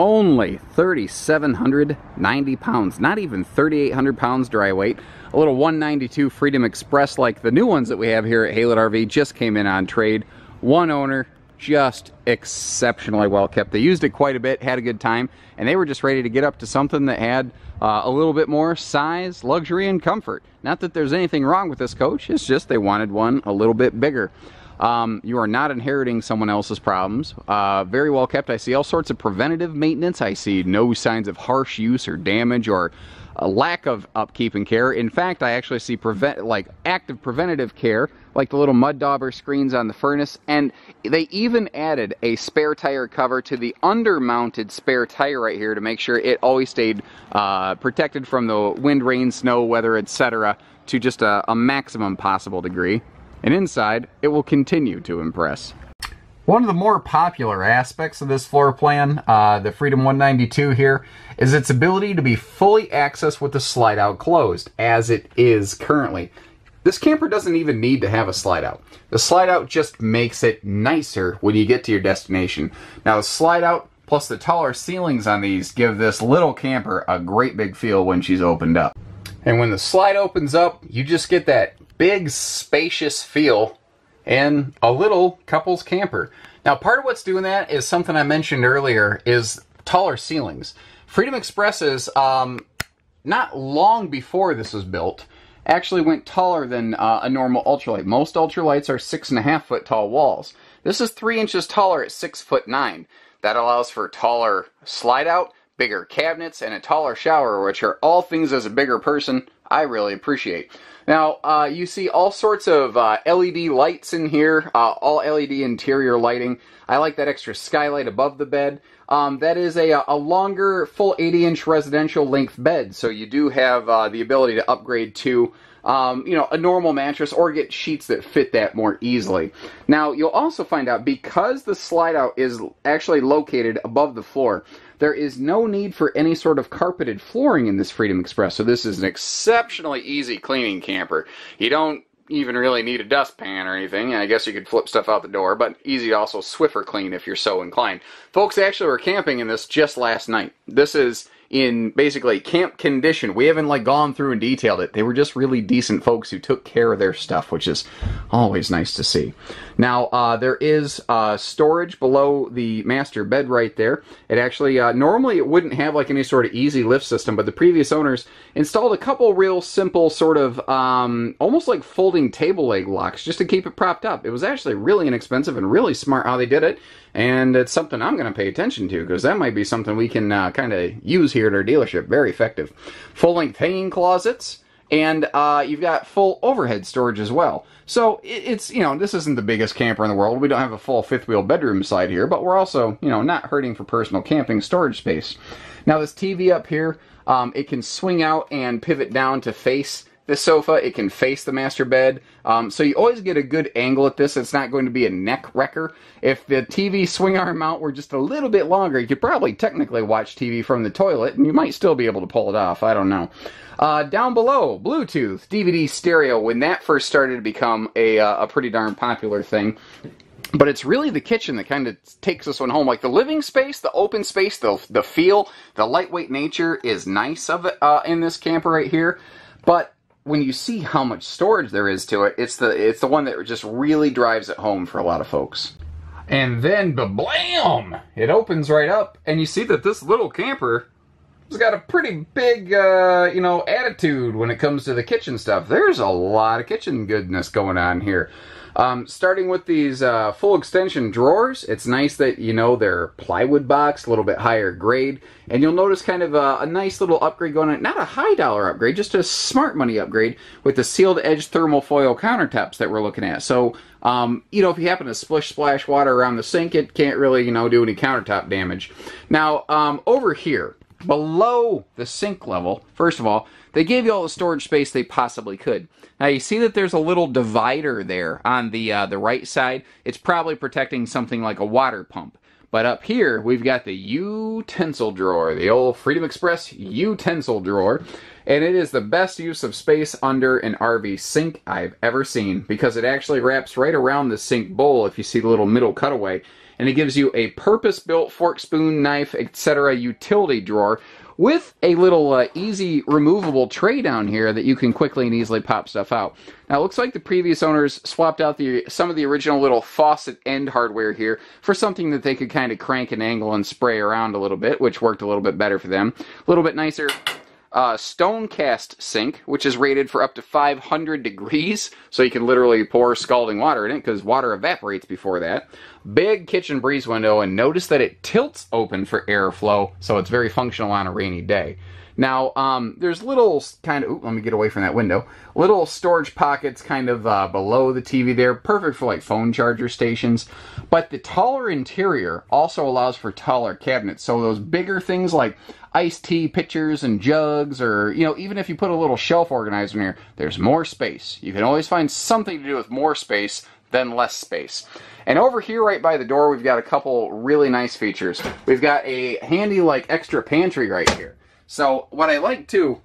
only 3,790 pounds, not even 3,800 pounds dry weight. A little 192 Freedom Express like the new ones that we have here at Haylett RV just came in on trade. One owner, just exceptionally well kept. They used it quite a bit, had a good time, and they were just ready to get up to something that had uh, a little bit more size, luxury, and comfort. Not that there's anything wrong with this coach, it's just they wanted one a little bit bigger. Um, you are not inheriting someone else's problems. Uh, very well kept. I see all sorts of preventative maintenance. I see no signs of harsh use or damage or a lack of upkeep and care. In fact, I actually see prevent like active preventative care, like the little mud dauber screens on the furnace, and they even added a spare tire cover to the under-mounted spare tire right here to make sure it always stayed uh, protected from the wind, rain, snow, weather, etc. to just a, a maximum possible degree and inside it will continue to impress. One of the more popular aspects of this floor plan, uh, the Freedom 192 here, is its ability to be fully accessed with the slide out closed, as it is currently. This camper doesn't even need to have a slide out. The slide out just makes it nicer when you get to your destination. Now the slide out plus the taller ceilings on these give this little camper a great big feel when she's opened up. And when the slide opens up, you just get that big spacious feel and a little couples camper. Now part of what's doing that is something I mentioned earlier is taller ceilings. Freedom Expresses, um, not long before this was built, actually went taller than uh, a normal ultralight. Most ultralights are six and a half foot tall walls. This is three inches taller at six foot nine. That allows for taller slide out, bigger cabinets, and a taller shower, which are all things as a bigger person I really appreciate. Now, uh, you see all sorts of uh, LED lights in here, uh, all LED interior lighting. I like that extra skylight above the bed. Um, that is a, a longer, full 80-inch residential length bed, so you do have uh, the ability to upgrade to um, you know, a normal mattress or get sheets that fit that more easily. Now, you'll also find out because the slide out is actually located above the floor, there is no need for any sort of carpeted flooring in this Freedom Express. So this is an exceptionally easy cleaning camper. You don't even really need a dustpan or anything. I guess you could flip stuff out the door, but easy to also Swiffer clean if you're so inclined. Folks actually were camping in this just last night. This is in basically camp condition. We haven't like gone through and detailed it. They were just really decent folks who took care of their stuff, which is always nice to see. Now, uh, there is uh, storage below the master bed right there. It actually, uh, normally it wouldn't have like any sort of easy lift system, but the previous owners installed a couple real simple sort of um, almost like folding table leg locks just to keep it propped up. It was actually really inexpensive and really smart how they did it. And it's something I'm going to pay attention to because that might be something we can uh, kind of use here at our dealership. Very effective. Full length hanging closets. And uh, you've got full overhead storage as well. So it's, you know, this isn't the biggest camper in the world. We don't have a full fifth wheel bedroom side here, but we're also, you know, not hurting for personal camping storage space. Now this TV up here, um, it can swing out and pivot down to face this sofa. It can face the master bed. Um, so you always get a good angle at this. It's not going to be a neck wrecker. If the TV swing arm mount were just a little bit longer, you could probably technically watch TV from the toilet and you might still be able to pull it off. I don't know. Uh, down below, Bluetooth, DVD stereo, when that first started to become a, uh, a pretty darn popular thing. But it's really the kitchen that kind of takes this one home. Like the living space, the open space, the, the feel, the lightweight nature is nice of it uh, in this camper right here. But when you see how much storage there is to it, it's the it's the one that just really drives it home for a lot of folks. And then, blam! It opens right up, and you see that this little camper has got a pretty big, uh, you know, attitude when it comes to the kitchen stuff. There's a lot of kitchen goodness going on here. Um, starting with these uh, full extension drawers, it's nice that, you know, they're plywood box, a little bit higher grade. And you'll notice kind of a, a nice little upgrade going on. Not a high dollar upgrade, just a smart money upgrade with the sealed edge thermal foil countertops that we're looking at. So, um, you know, if you happen to splish splash water around the sink, it can't really, you know, do any countertop damage. Now, um, over here, below the sink level, first of all, they gave you all the storage space they possibly could. Now you see that there's a little divider there on the uh, the right side. It's probably protecting something like a water pump. But up here, we've got the utensil drawer, the old Freedom Express utensil drawer. And it is the best use of space under an RV sink I've ever seen because it actually wraps right around the sink bowl if you see the little middle cutaway and it gives you a purpose-built fork, spoon, knife, etc. utility drawer with a little uh, easy removable tray down here that you can quickly and easily pop stuff out. Now it looks like the previous owners swapped out the some of the original little faucet end hardware here for something that they could kind of crank and angle and spray around a little bit, which worked a little bit better for them. A little bit nicer uh, stone cast sink, which is rated for up to 500 degrees, so you can literally pour scalding water in it because water evaporates before that. Big kitchen breeze window, and notice that it tilts open for airflow, so it's very functional on a rainy day. Now, um, there's little kind of, ooh, let me get away from that window, little storage pockets kind of uh, below the TV there, perfect for like phone charger stations. But the taller interior also allows for taller cabinets. So those bigger things like iced tea pitchers and jugs, or, you know, even if you put a little shelf organizer in here, there's more space. You can always find something to do with more space than less space. And over here right by the door, we've got a couple really nice features. We've got a handy like extra pantry right here. So what I like too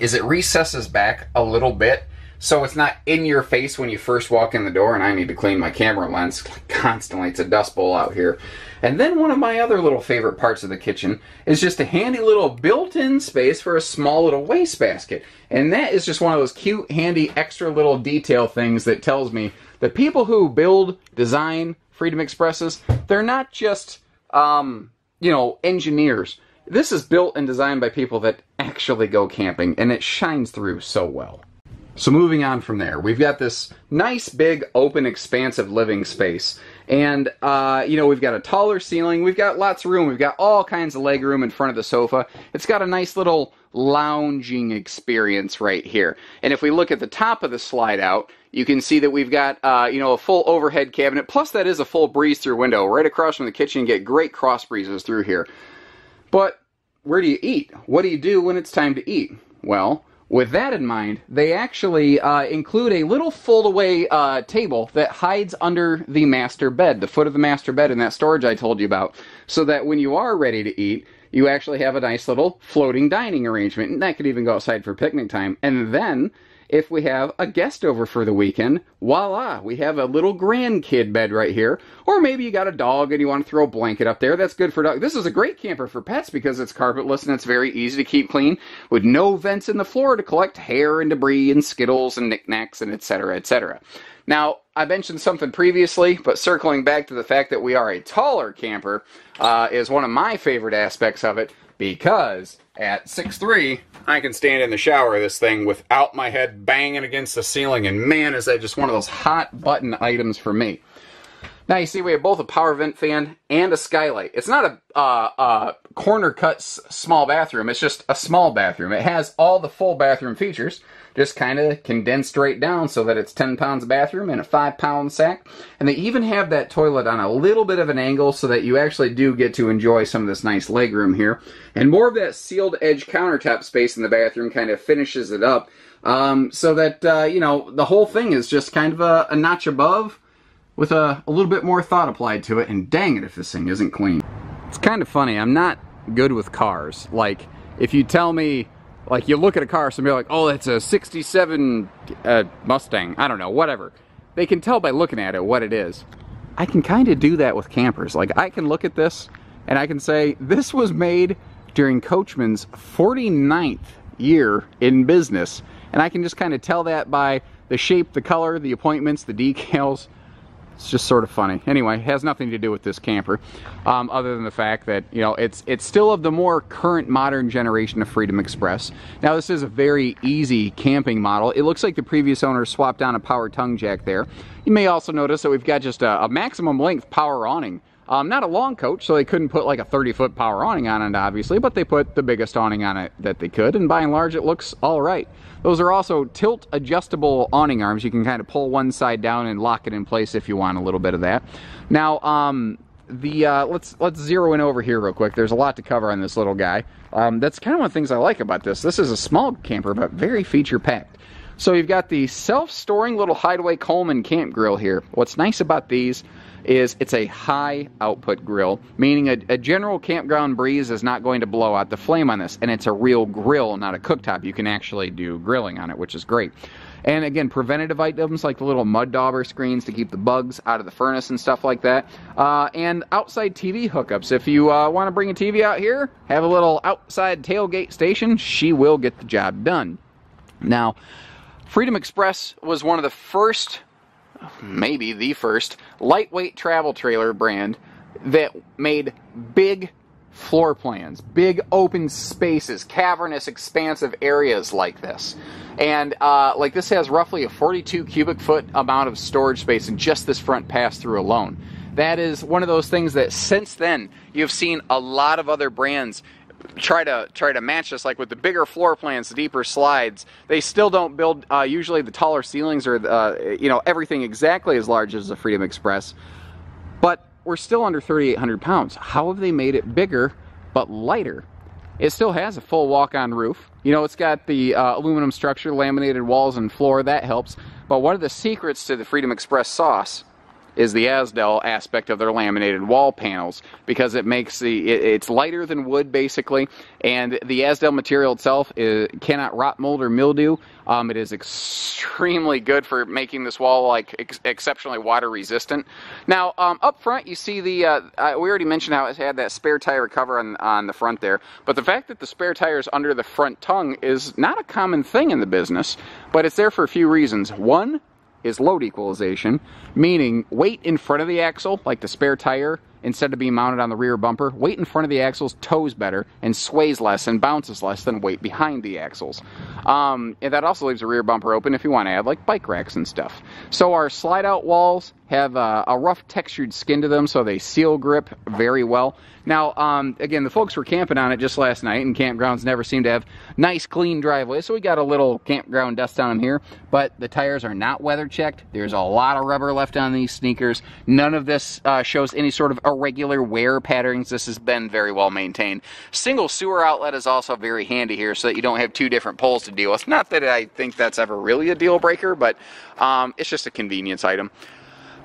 is it recesses back a little bit so it's not in your face when you first walk in the door and I need to clean my camera lens constantly. It's a dust bowl out here. And then one of my other little favorite parts of the kitchen is just a handy little built-in space for a small little wastebasket. And that is just one of those cute, handy, extra little detail things that tells me that people who build, design Freedom Expresses, they're not just, um, you know, engineers this is built and designed by people that actually go camping, and it shines through so well. So moving on from there, we've got this nice, big, open, expansive living space. And, uh, you know, we've got a taller ceiling, we've got lots of room, we've got all kinds of leg room in front of the sofa. It's got a nice little lounging experience right here. And if we look at the top of the slide out, you can see that we've got, uh, you know, a full overhead cabinet, plus that is a full breeze through window. Right across from the kitchen, get great cross breezes through here. But where do you eat? What do you do when it's time to eat? Well, with that in mind, they actually uh, include a little fold-away uh, table that hides under the master bed, the foot of the master bed in that storage I told you about, so that when you are ready to eat, you actually have a nice little floating dining arrangement. And that could even go outside for picnic time. And then if we have a guest over for the weekend, voila, we have a little grandkid bed right here. Or maybe you got a dog and you want to throw a blanket up there. That's good for dog. This is a great camper for pets because it's carpetless and it's very easy to keep clean with no vents in the floor to collect hair and debris and skittles and knickknacks and etc. etc. Now, I mentioned something previously, but circling back to the fact that we are a taller camper uh, is one of my favorite aspects of it because at 6'3", I can stand in the shower of this thing without my head banging against the ceiling, and man, is that just one of those hot button items for me. Now you see we have both a power vent fan and a skylight. It's not a, uh, uh, corner cut small bathroom, it's just a small bathroom. It has all the full bathroom features, just kind of condensed right down so that it's 10 pounds bathroom in a 5 pound sack. And they even have that toilet on a little bit of an angle so that you actually do get to enjoy some of this nice leg room here. And more of that sealed edge countertop space in the bathroom kind of finishes it up. Um, so that, uh, you know, the whole thing is just kind of a, a notch above with a, a little bit more thought applied to it. And dang it if this thing isn't clean. It's kind of funny. I'm not good with cars. Like, if you tell me like you look at a car, somebody like, oh, that's a 67 uh, Mustang. I don't know, whatever. They can tell by looking at it what it is. I can kind of do that with campers. Like I can look at this and I can say, this was made during Coachmen's 49th year in business. And I can just kind of tell that by the shape, the color, the appointments, the decals, it's just sort of funny. Anyway, has nothing to do with this camper, um, other than the fact that you know it's it's still of the more current modern generation of Freedom Express. Now this is a very easy camping model. It looks like the previous owner swapped down a power tongue jack there. You may also notice that we've got just a, a maximum length power awning um, not a long coach, so they couldn't put like a 30 foot power awning on it, obviously, but they put the biggest awning on it that they could, and by and large, it looks all right. Those are also tilt adjustable awning arms. You can kind of pull one side down and lock it in place if you want a little bit of that. Now, um, the uh, let's let's zero in over here real quick. There's a lot to cover on this little guy. Um, that's kind of one of the things I like about this. This is a small camper, but very feature packed. So you've got the self-storing little Hideaway Coleman camp grill here. What's nice about these is it's a high output grill, meaning a, a, general campground breeze is not going to blow out the flame on this. And it's a real grill, not a cooktop. You can actually do grilling on it, which is great. And again, preventative items like the little mud dauber screens to keep the bugs out of the furnace and stuff like that. Uh, and outside TV hookups. If you uh, want to bring a TV out here, have a little outside tailgate station, she will get the job done. Now, Freedom Express was one of the first, maybe the first, lightweight travel trailer brand that made big floor plans, big open spaces, cavernous, expansive areas like this. And uh, like this has roughly a 42 cubic foot amount of storage space in just this front pass through alone. That is one of those things that since then you've seen a lot of other brands try to try to match this like with the bigger floor plans the deeper slides they still don't build uh, usually the taller ceilings or uh, you know everything exactly as large as the freedom express but we're still under 3,800 pounds. How have they made it bigger but lighter? It still has a full walk-on roof. You know, it's got the uh, aluminum structure, laminated walls and floor, that helps. But one of the secrets to the Freedom Express sauce is the Azdel aspect of their laminated wall panels because it makes the it, it's lighter than wood basically, and the Azdel material itself is, cannot rot, mold, or mildew. Um, it is extremely good for making this wall like ex exceptionally water resistant. Now um, up front you see the uh, uh, we already mentioned how it had that spare tire cover on on the front there, but the fact that the spare tire is under the front tongue is not a common thing in the business, but it's there for a few reasons. One, is load equalization, meaning weight in front of the axle, like the spare tire, instead of being mounted on the rear bumper, weight in front of the axles tows better and sways less and bounces less than weight behind the axles. Um, and that also leaves the rear bumper open if you want to add like bike racks and stuff. So our slide out walls have a, a rough textured skin to them so they seal grip very well. Now, um, again, the folks were camping on it just last night, and campgrounds never seem to have nice, clean driveways, so we got a little campground dust on them here, but the tires are not weather checked. There's a lot of rubber left on these sneakers. None of this uh, shows any sort of irregular wear patterns. This has been very well maintained. Single sewer outlet is also very handy here so that you don't have two different poles to deal with. Not that I think that's ever really a deal breaker, but um, it's just a convenience item.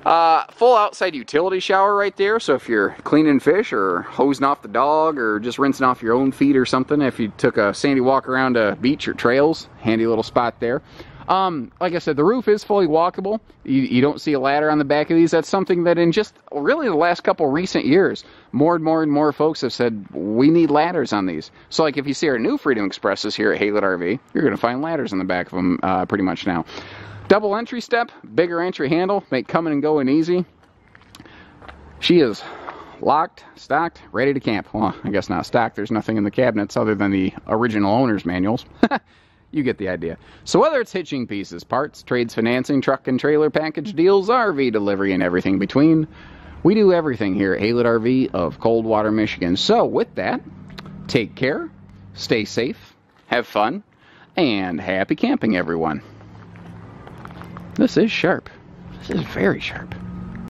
Uh, full outside utility shower right there, so if you're cleaning fish or hosing off the dog or just rinsing off your own feet or something, if you took a sandy walk around a beach or trails, handy little spot there. Um, like I said, the roof is fully walkable. You, you, don't see a ladder on the back of these. That's something that in just really the last couple recent years, more and more and more folks have said, we need ladders on these. So like if you see our new Freedom Expresses here at Haylett RV, you're going to find ladders on the back of them uh, pretty much now. Double entry step, bigger entry handle, make coming and going easy. She is locked, stocked, ready to camp. Well, I guess not stocked. There's nothing in the cabinets other than the original owner's manuals. you get the idea. So whether it's hitching pieces, parts, trades, financing, truck and trailer package deals, RV delivery, and everything between, we do everything here at Haylett RV of Coldwater, Michigan. So with that, take care, stay safe, have fun, and happy camping, everyone. This is sharp. This is very sharp.